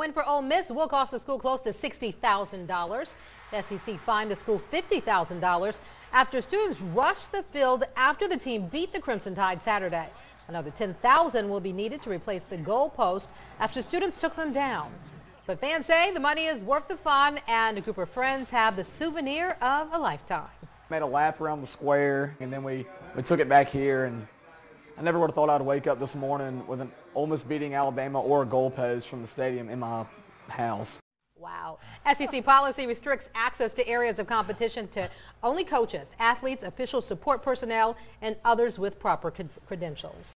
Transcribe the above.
Win for Ole Miss will cost the school close to $60,000. The SEC fined the school $50,000 after students rushed the field after the team beat the Crimson Tide Saturday. Another 10,000 will be needed to replace the goalpost after students took them down. But fans say the money is worth the fun and a group of friends have the souvenir of a lifetime. Made a lap around the square and then we, we took it back here and I never would have thought I'd wake up this morning with an Miss beating Alabama or a goalpost from the stadium in my house. Wow. SEC policy restricts access to areas of competition to only coaches, athletes, official support personnel, and others with proper credentials.